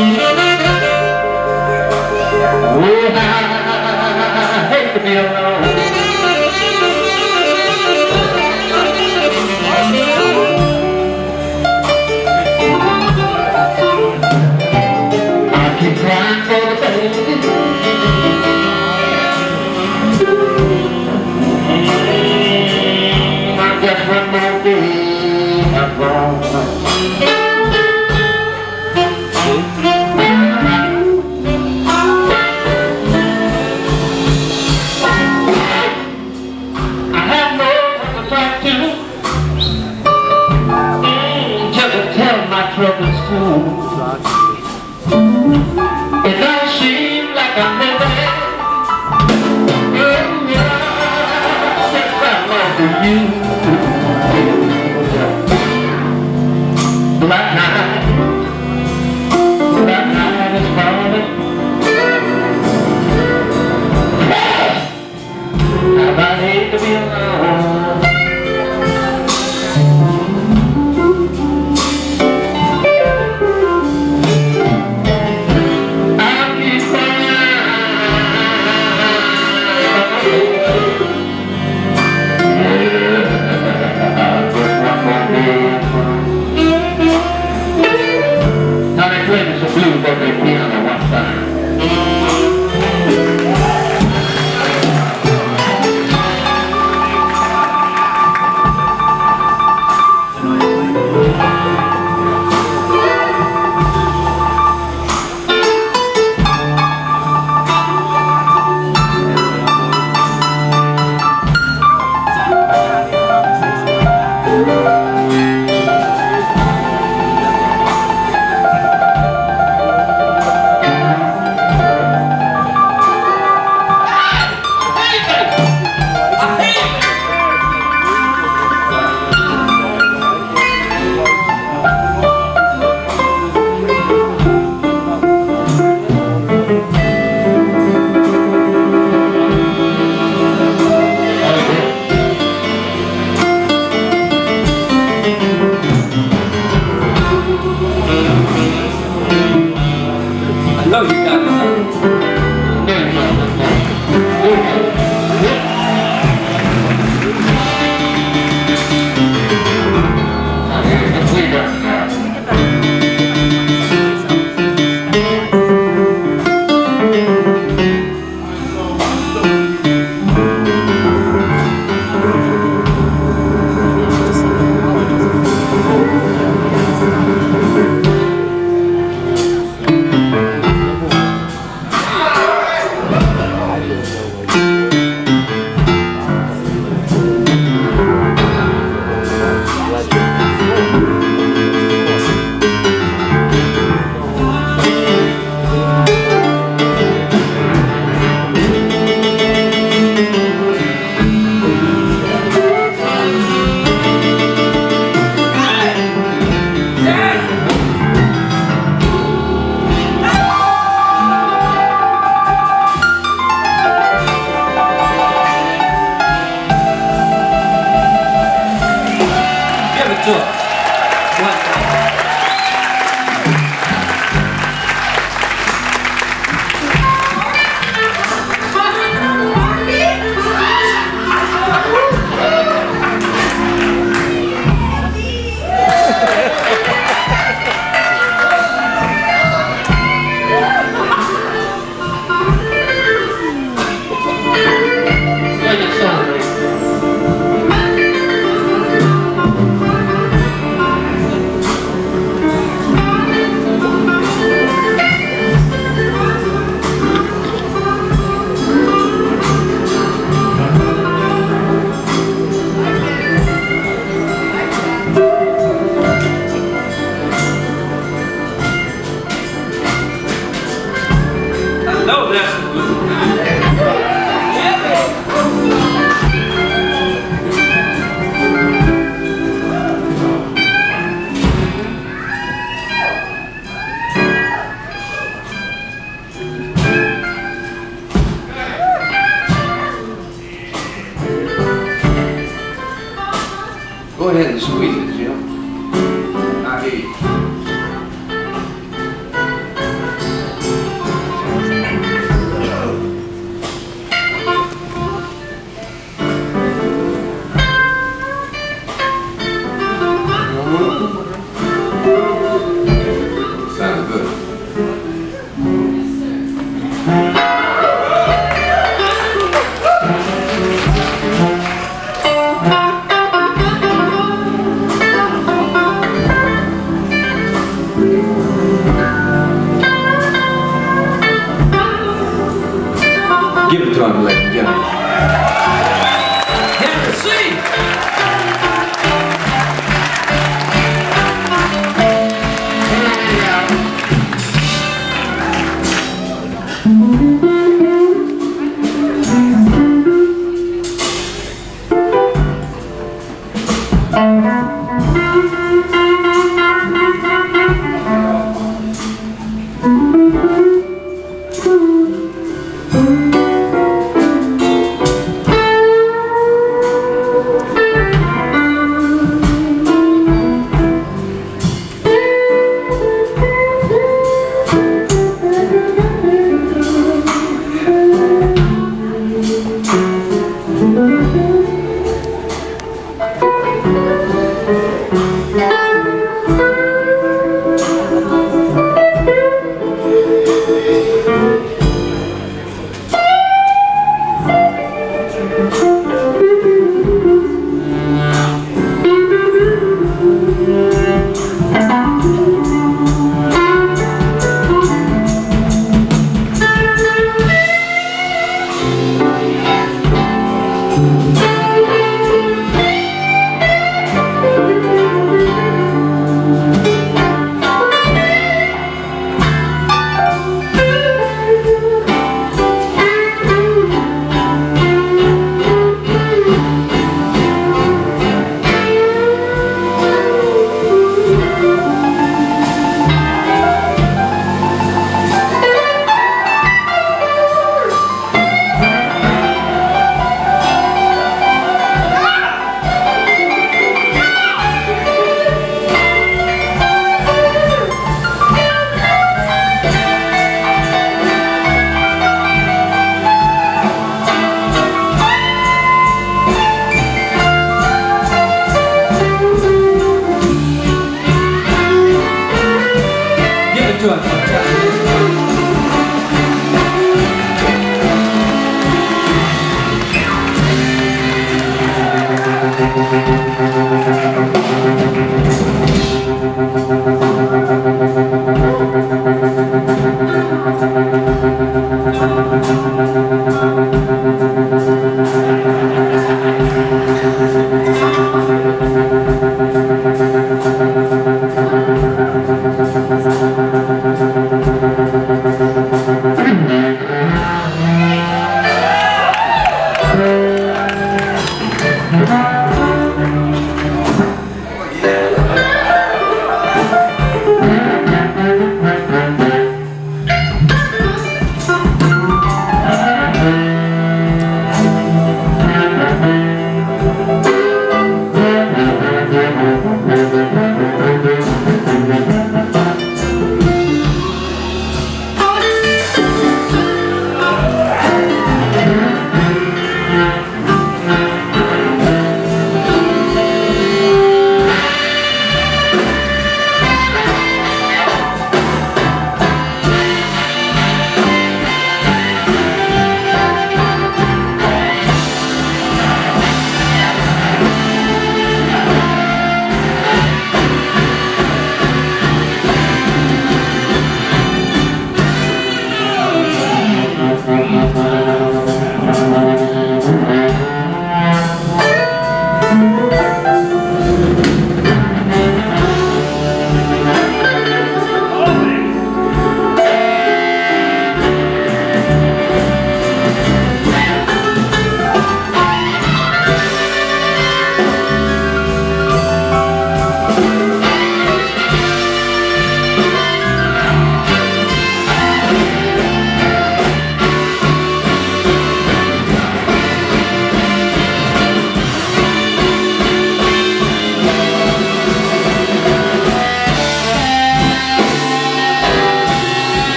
I hate to be alone. Black night. Black night is. I'd to be alive. Go ahead and squeeze it, Jim. I hear you. Him, ladies and gentlemen. Henry C. Give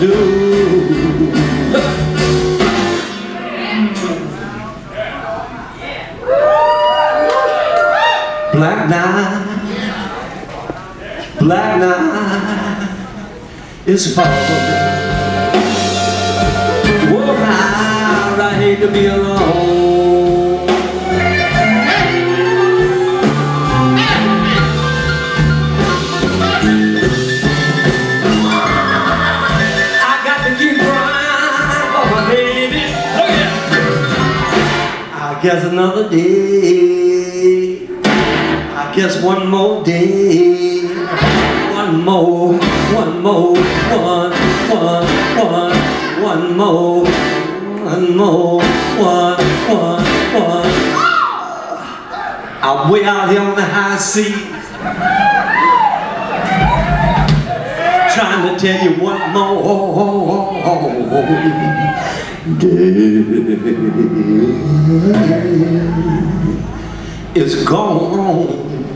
Do. Black night, black night is falling. Oh, how I hate to be alone. I guess another day. I guess one more day. One more, one more, one, one, one, one more, one more, one, one, one. I'm way out here on the high seas. Trying to tell you one more day is gone.